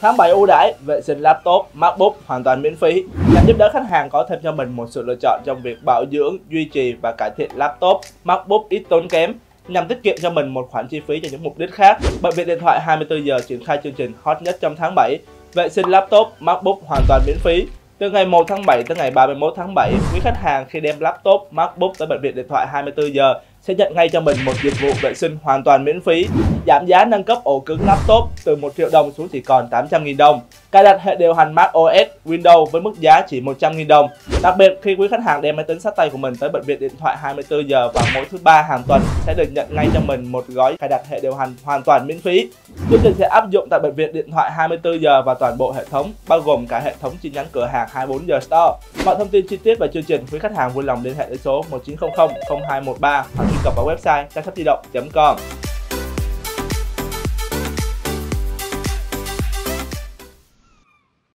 Tháng 7 ưu đãi, vệ sinh laptop, MacBook hoàn toàn miễn phí nhằm giúp đỡ khách hàng có thêm cho mình một sự lựa chọn trong việc bảo dưỡng, duy trì và cải thiện laptop, MacBook ít tốn kém nhằm tiết kiệm cho mình một khoản chi phí cho những mục đích khác. Bệnh viện điện thoại 24 giờ triển khai chương trình hot nhất trong tháng 7, vệ sinh laptop, MacBook hoàn toàn miễn phí. Từ ngày 1 tháng 7 tới ngày 31 tháng 7, quý khách hàng khi đem laptop, MacBook tới bệnh viện điện thoại 24 giờ sẽ nhận ngay cho mình một dịch vụ vệ sinh hoàn toàn miễn phí, giảm giá nâng cấp ổ cứng laptop từ 1 triệu đồng xuống chỉ còn 800.000 đồng. Cài đặt hệ điều hành Mac OS Windows với mức giá chỉ 100.000 đồng. Đặc biệt khi quý khách hàng đem máy tính sát tay của mình tới bệnh viện điện thoại 24 giờ vào mỗi thứ ba hàng tuần sẽ được nhận ngay cho mình một gói cài đặt hệ điều hành hoàn toàn miễn phí. Chương trình sẽ áp dụng tại bệnh viện điện thoại 24 giờ và toàn bộ hệ thống, bao gồm cả hệ thống chi nhánh cửa hàng 24 giờ store. Mọi thông tin chi tiết về chương trình, quý khách hàng vui lòng liên hệ đến số 1900 0213 hoặc truy cập vào website chăm sóc di động.com.